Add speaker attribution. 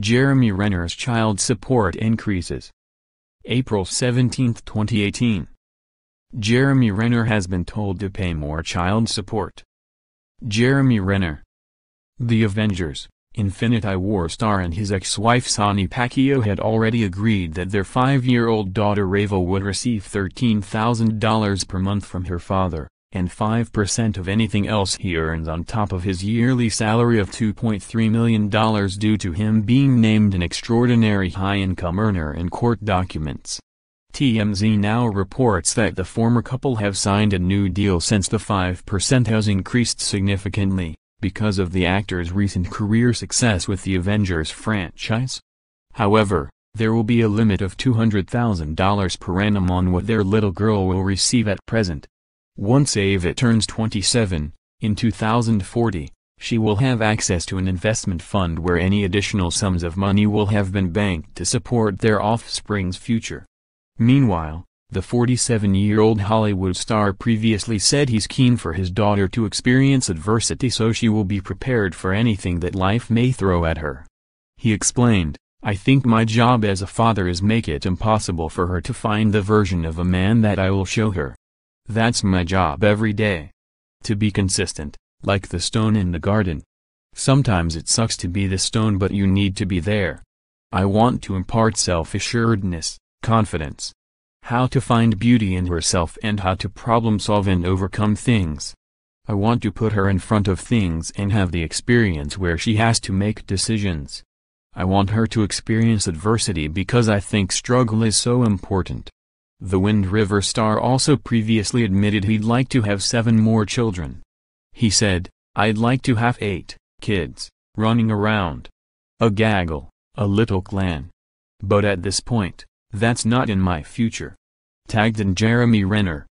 Speaker 1: Jeremy Renner's child support increases. April 17, 2018. Jeremy Renner has been told to pay more child support. Jeremy Renner. The Avengers, Infinity War star and his ex-wife Sonni Pacheco had already agreed that their five-year-old daughter Ava would receive $13,000 per month from her father, and 5% of anything else he earns on top of his yearly salary of $2.3 million due to him being named an extraordinary high-income earner in court documents. TMZ now reports that the former couple have signed a new deal since the 5% has increased significantly, because of the actor's recent career success with the Avengers franchise. However, there will be a limit of $200,000 per annum on what their little girl will receive at present. Once Ava turns 27, in 2040, she will have access to an investment fund where any additional sums of money will have been banked to support their offspring's future. Meanwhile, the 47-year-old Hollywood star previously said he's keen for his daughter to experience adversity so she will be prepared for anything that life may throw at her. He explained, I think my job as a father is make it impossible for her to find the version of a man that I will show her. That's my job every day. To be consistent, like the stone in the garden. Sometimes it sucks to be the stone but you need to be there. I want to impart self-assuredness, confidence. How to find beauty in herself and how to problem solve and overcome things. I want to put her in front of things and have the experience where she has to make decisions. I want her to experience adversity because I think struggle is so important. The Wind River star also previously admitted he'd like to have seven more children. He said, I'd like to have eight kids, running around. A gaggle, a little clan. But at this point, that's not in my future. Tagged in Jeremy Renner.